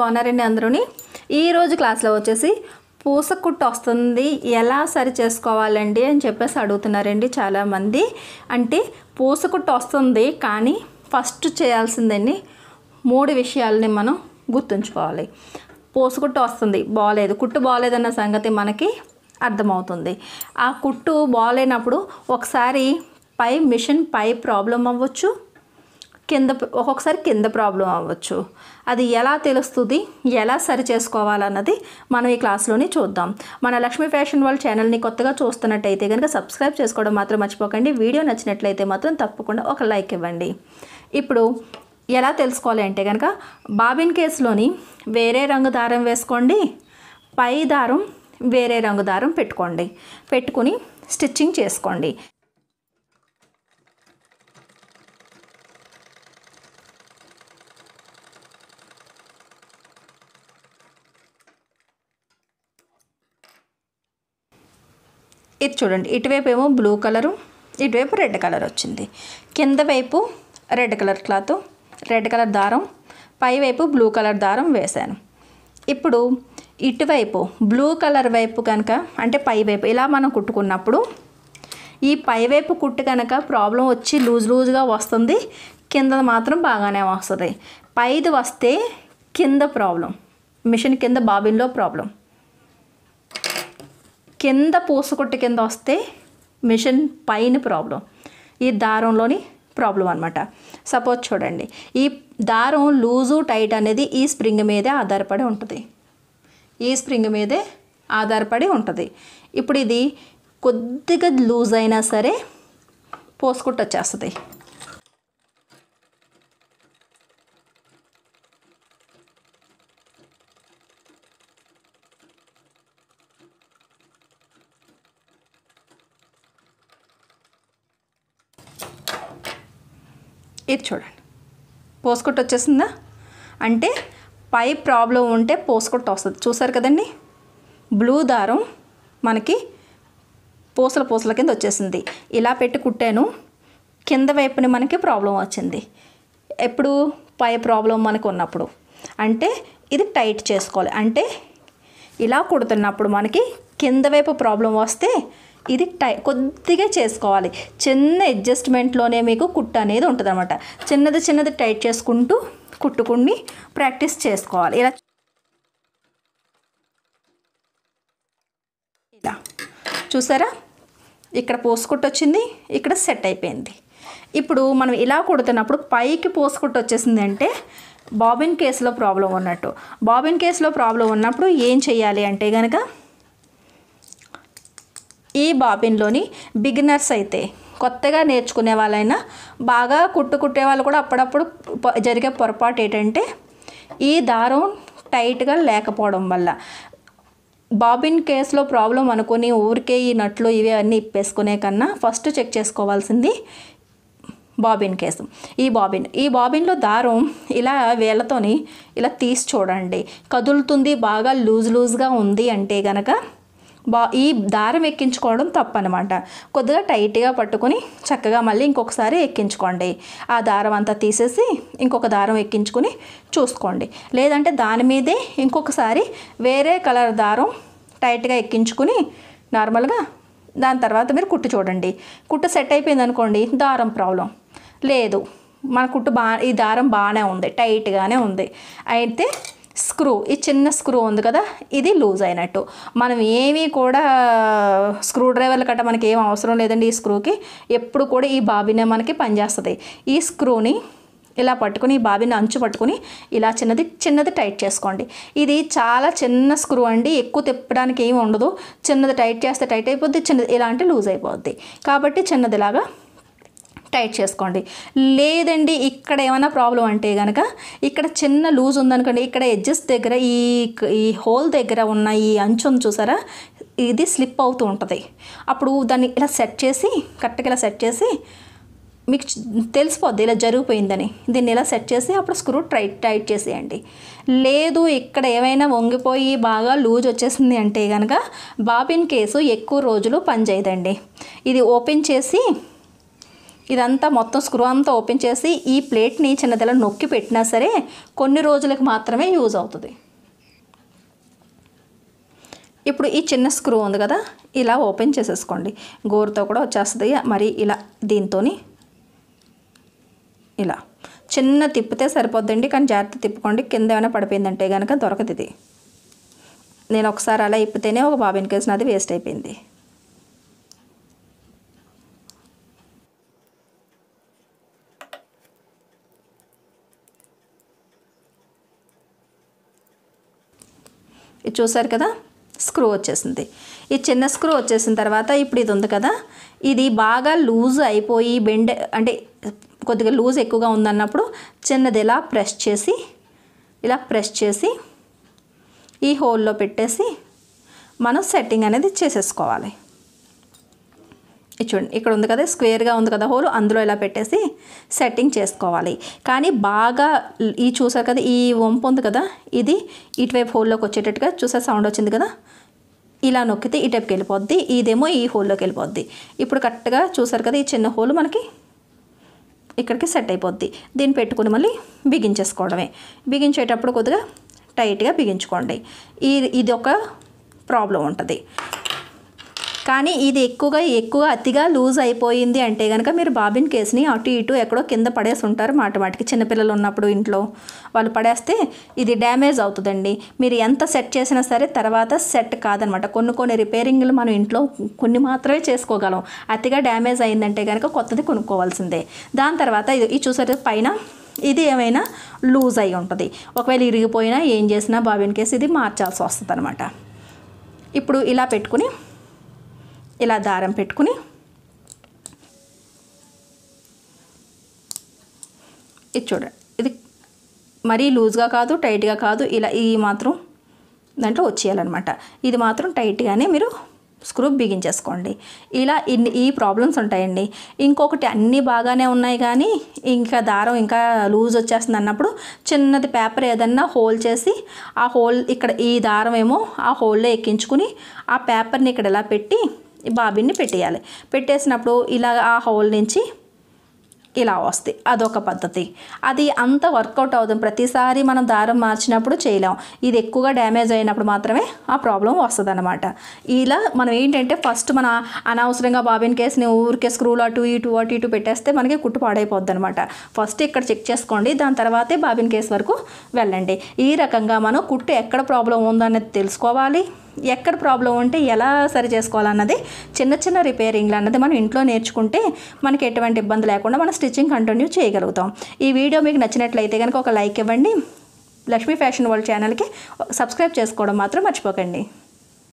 బాగున్నారండి అందరూని. ఈరోజు క్లాస్లో వచ్చేసి పూసకుట్టు వస్తుంది ఎలా సరి చేసుకోవాలండి అని చెప్పేసి అడుగుతున్నారండి చాలామంది. అంటే పూసకుట్టు వస్తుంది కానీ ఫస్ట్ చేయాల్సిందండి మూడు విషయాలని మనం గుర్తుంచుకోవాలి. పూసకుట్టు వస్తుంది బాగాలేదు కుట్టు బాగాలేదన్న సంగతి మనకి అర్థమవుతుంది. ఆ కుట్టు బాగాలేనప్పుడు ఒకసారి పై మిషన్ పై ప్రాబ్లం అవ్వచ్చు కింద ఒక్కొక్కసారి కింద ప్రాబ్లం అవ్వచ్చు. అది ఎలా తెలుస్తుంది? ఎలా సరి చేసుకోవాలన్నది మనం ఈ క్లాస్లోనే చూద్దాం. మన లక్ష్మీ ఫ్యాషన్ వాళ్ళ ఛానల్ని కొత్తగా చూస్తున్నట్టయితే కనుక సబ్స్క్రైబ్ చేసుకోవడం మాత్రం మర్చిపోకండి. వీడియో నచ్చినట్లయితే మాత్రం తప్పకుండా ఒక లైక్ ఇవ్వండి. ఇప్పుడు ఎలా తెలుసుకోవాలి అంటే కనుక బాబిన్ కేసులోని వేరే రంగు దారం వేసుకోండి. పై దారం వేరే రంగు దారం పెట్టుకోండి. పెట్టుకుని స్టిచ్చింగ్ చేసుకోండి. ఇది చూడండి. ఇటువైపు ఏమో బ్లూ కలరు ఇటువైపు రెడ్ కలర్ వచ్చింది. కింద వైపు red colour cloth red colour దారం పై వైపు బ్లూ కలర్ దారం వేశాను. ఇప్పుడు ఇటువైపు బ్లూ కలర్ వైపు కనుక అంటే పై వైపు ఇలా మనం కుట్టుకున్నప్పుడు ఈ పై వైపు కుట్టు కనుక ప్రాబ్లం వచ్చి లూజ్ లూజ్గా వస్తుంది కింద మాత్రం బాగానే వస్తుంది. పైది వస్తే కింద ప్రాబ్లం మిషన్ కింద బాబిన్లో ప్రాబ్లం కింద పూసకొట్టు కింద వస్తే మిషన్ పైన ప్రాబ్లం. ఈ దారంలోని ప్రాబ్లం అనమాట సపోజ్ చూడండి ఈ దారం లూజు టైట్ అనేది ఈ స్ప్రింగ్ మీదే ఆధారపడి ఉంటుంది. ఈ స్ప్రింగ్ మీదే ఆధారపడి ఉంటుంది. ఇప్పుడు ఇది కొద్దిగా లూజ్ అయినా సరే పోసుకుంటూ వచ్చేస్తుంది ఇది చూడండి. పోసుకొట్టు వచ్చేసిందా? అంటే పై ప్రాబ్లం ఉంటే పోసుకొట్టు వస్తుంది. చూసారు కదండి? బ్లూ దారం మనకి పూసల పూసల కింద వచ్చేసింది. ఇలా పెట్టి కుట్టాను. కింద వైపుని మనకి ప్రాబ్లం వచ్చింది. ఎప్పుడు? పై ప్రాబ్లం మనకు ఉన్నప్పుడు. అంటే ఇది టైట్ చేసుకోవాలి. అంటే ఇలా కుడుతున్నప్పుడు మనకి కింద వైపు ప్రాబ్లం వస్తే ఇది టై కొద్దిగా చేసుకోవాలి. చిన్న అడ్జస్ట్మెంట్లోనే మీకు కుట్టు అనేది ఉంటుంది అనమాట చిన్నది చిన్నది టైట్ చేసుకుంటూ కుట్టుకుని ప్రాక్టీస్ చేసుకోవాలి. ఇలా ఇలా. చూసారా? ఇక్కడ పోసుకుట్టు వచ్చింది ఇక్కడ సెట్ అయిపోయింది. ఇప్పుడు మనం ఇలా కుడుతున్నప్పుడు పైకి పోసుకుట్టు వచ్చేసింది అంటే బాబిన్ కేసులో ప్రాబ్లం ఉన్నట్టు. బాబిన్ కేసులో ప్రాబ్లం ఉన్నప్పుడు ఏం చేయాలి అంటే కనుక ఈ బాబిన్లోని బిగినర్స్ అయితే కొత్తగా నేర్చుకునే వాళ్ళైనా బాగా కుట్టు కుట్టే వాళ్ళు కూడా అప్పుడప్పుడు జరిగే పొరపాటు ఏంటంటే ఈ దారం టైట్గా లేకపోవడం వల్ల. బాబిన్ కేసులో ప్రాబ్లం అనుకుని ఊరికే ఈ నట్లు ఇవి అన్నీ ఇప్పేసుకునే కన్నా ఫస్ట్ చెక్ చేసుకోవాల్సింది బాబిన్ కేసు. ఈ బాబిన్ ఈ బాబిన్లో దారం ఇలా వేళ్ళతోని ఇలా తీసి చూడండి. కదులుతుంది బాగా లూజ్ లూజ్గా ఉంది అంటే గనక బా ఈ దారం ఎక్కించుకోవడం తప్పనమాట. కొద్దిగా టైట్గా పట్టుకొని చక్కగా మళ్ళీ ఇంకొకసారి ఎక్కించుకోండి. ఆ దారం అంతా తీసేసి ఇంకొక దారం ఎక్కించుకొని చూసుకోండి. లేదంటే దాని మీదే ఇంకొకసారి వేరే కలర్ దారం టైట్గా ఎక్కించుకుని నార్మల్గా దాని తర్వాత మీరు కుట్టు చూడండి. కుట్టు సెట్ అయిపోయింది అనుకోండి దారం ప్రాబ్లం. లేదు మన కుట్టు బా ఈ దారం బాగానే ఉంది టైట్గానే ఉంది. అయితే స్క్రూ ఈ చిన్న స్క్రూ ఉంది కదా ఇది లూజ్ అయినట్టు. మనం ఏమీ కూడా స్క్రూ డ్రైవర్లు కట్ట మనకి ఏం అవసరం లేదండి ఈ స్క్రూకి. ఎప్పుడు కూడా ఈ బాబినే మనకి పనిచేస్తుంది. ఈ స్క్రూని ఇలా పట్టుకుని ఈ బాబిని అంచు పట్టుకుని ఇలా చిన్నది చిన్నది టైట్ చేసుకోండి. ఇది చాలా చిన్న స్క్రూ అండి ఎక్కువ తిప్పడానికి ఏమి ఉండదు. చిన్నది టైట్ చేస్తే టైట్ అయిపోద్ది చిన్నది ఇలాంటి లూజ్ అయిపోద్ది. కాబట్టి చిన్నదిలాగా టైట్ చేసుకోండి. లేదండి ఇక్కడ ఏమైనా ప్రాబ్లం అంటే కనుక ఇక్కడ చిన్న లూజ్ ఉందనుకోండి ఇక్కడ ఎడ్జెస్ దగ్గర ఈ ఈ హోల్ దగ్గర ఉన్న ఈ అంచు ఉంది చూసారా? ఇది స్లిప్ అవుతూ ఉంటుంది. అప్పుడు దాన్ని ఇలా సెట్ చేసి కరెక్ట్గా ఇలా సెట్ చేసి మీకు తెలిసిపోద్ది ఇలా జరిగిపోయిందని. దీన్ని ఇలా సెట్ చేసి అప్పుడు స్క్రూ ట్రై టైట్ చేసేయండి. లేదు ఇక్కడ ఏమైనా వంగిపోయి బాగా లూజ్ వచ్చేసింది అంటే కనుక బాబిన్ కేసు ఎక్కువ రోజులు పనిచేయదండి. ఇది ఓపెన్ చేసి ఇదంతా మొత్తం స్క్రూ అంతా ఓపెన్ చేసి ఈ ప్లేట్ని చిన్నదిలా నొక్కి పెట్టినా సరే కొన్ని రోజులకు మాత్రమే యూజ్ అవుతుంది. ఇప్పుడు ఈ చిన్న స్క్రూ ఉంది కదా ఇలా ఓపెన్ చేసేసుకోండి. గోరుతో కూడా వచ్చేస్తుంది. మరి ఇలా దీంతో ఇలా. చిన్న తిప్పితే సరిపోద్దండి కానీ జాగ్రత్త తిప్పుకోండి. కింద ఏమైనా పడిపోయిందంటే కనుక దొరకదు ఇది. నేను ఒకసారి అలా ఇప్పితేనే ఒక బాబిన్ కేసు నాది వేస్ట్ అయిపోయింది. ఇది చూసారు కదా? స్క్రూ వచ్చేసింది. ఈ చిన్న స్క్రూ వచ్చేసిన తర్వాత ఇప్పుడు ఇది ఉంది కదా? ఇది బాగా లూజ్ అయిపోయి బెండ్ అంటే కొద్దిగా లూజ్ ఎక్కువగా ఉందన్నప్పుడు చిన్నది ఇలా ప్రెస్ చేసి ఇలా ప్రెస్ చేసి ఈ హోల్లో పెట్టేసి మనం సెట్టింగ్ అనేది చేసేసుకోవాలి. ఇది చూడండి ఇక్కడ ఉంది కదా స్క్వేర్గా ఉంది కదా హోల్ అందులో ఇలా పెట్టేసి సెట్టింగ్ చేసుకోవాలి. కానీ బాగా ఈ చూసారు కదా ఈ వంపు ఉంది కదా ఇది ఇటువైపు హోల్లోకి వచ్చేటట్టుగా చూసే సౌండ్ వచ్చింది కదా? ఇలా నొక్కితే ఈ టైప్కి వెళ్ళిపోద్ది ఇదేమో ఈ హోల్లోకి వెళ్ళిపోద్ది. ఇప్పుడు కరెక్ట్గా చూసారు కదా ఈ చిన్న హోల్ మనకి ఇక్కడికి సెట్ అయిపోద్ది. దీన్ని పెట్టుకుని మళ్ళీ బిగించేసుకోవడమే. బిగించేటప్పుడు కొద్దిగా టైట్గా బిగించుకోండి. ఈ ఇది ఒక ప్రాబ్లం ఉంటుంది. కానీ ఇది ఎక్కువగా ఎక్కువ అతిగా లూజ్ అయిపోయింది అంటే కనుక మీరు బాబిన్ కేసుని అటు ఇటు ఎక్కడో కింద పడేసి ఉంటారు మాట మాటికి చిన్నపిల్లలు ఉన్నప్పుడు ఇంట్లో. వాళ్ళు పడేస్తే ఇది డ్యామేజ్ అవుతుందండి. మీరు ఎంత సెట్ చేసినా సరే తర్వాత సెట్ కాదనమాట. కొన్ని కొన్ని రిపేరింగ్లు మనం ఇంట్లో కొన్ని మాత్రమే చేసుకోగలం. అతిగా డ్యామేజ్ అయిందంటే కనుక కొత్తది కొనుక్కోవాల్సిందే. దాని తర్వాత ఇది ఇది చూసారు పైన? ఇది ఏమైనా లూజ్ అయి ఉంటుంది. ఒకవేళ ఇరిగిపోయినా ఏం చేసినా బాబిన్ కేసు ఇది మార్చాల్సి వస్తుంది అనమాట ఇప్పుడు ఇలా పెట్టుకుని ఇలా దారం పెట్టుకుని ఇది చూడండి. ఇది మరీ లూజ్గా కాదు టైట్గా కాదు ఇలా ఈ మాత్రం దాంట్లో వచ్చేయాలన్నమాట. ఇది మాత్రం టైట్గానే మీరు స్క్రూ బిగించేసుకోండి. ఇలా ఇన్ని ఈ ప్రాబ్లమ్స్ ఉంటాయండి. ఇంకొకటి అన్నీ బాగానే ఉన్నాయి కానీ ఇంకా దారం ఇంకా లూజ్ వచ్చేస్తుంది అన్నప్పుడు చిన్నది పేపర్ ఏదన్నా హోల్ చేసి ఆ హోల్ ఇక్కడ ఈ దారం ఏమో ఆ హోల్లో ఎక్కించుకుని ఆ పేపర్ని ఇక్కడ ఇలా పెట్టి బాబిన్ని పెట్టేయాలి. పెట్టేసినప్పుడు ఇలా ఆ హోల్ నుంచి ఇలా వస్తాయి. అదొక పద్ధతి. అది అంత వర్కౌట్ అవుతుంది. ప్రతిసారి మనం దారం మార్చినప్పుడు చేయలేం. ఇది ఎక్కువగా డ్యామేజ్ అయినప్పుడు మాత్రమే ఆ ప్రాబ్లం వస్తుంది అనమాట ఇలా మనం ఏంటంటే ఫస్ట్ మన అనవసరంగా బాబిన్ కేసుని ఊరికే స్క్రూలు అటు ఇటు అటు ఇటు పెట్టేస్తే మనకి కుట్టు పాడైపోద్ది అనమాట ఫస్ట్ ఇక్కడ చెక్ చేసుకోండి. దాని తర్వాతే బాబిన్ కేసు వరకు వెళ్ళండి. ఈ రకంగా మనం కుట్టు ఎక్కడ ప్రాబ్లం ఉందనేది తెలుసుకోవాలి. ఎక్కడ ప్రాబ్లం ఉంటే ఎలా సరి చేసుకోవాలన్నది చిన్న చిన్న రిపేరింగ్లు అన్నది మనం ఇంట్లో నేర్చుకుంటే మనకి ఎటువంటి ఇబ్బంది లేకుండా మనం స్టిచ్చింగ్ కంటిన్యూ చేయగలుగుతాం. ఈ వీడియో మీకు నచ్చినట్లయితే కనుక ఒక లైక్ ఇవ్వండి. లక్ష్మీ ఫ్యాషన్ వరల్డ్ ఛానల్కి సబ్స్క్రైబ్ చేసుకోవడం మాత్రం మర్చిపోకండి.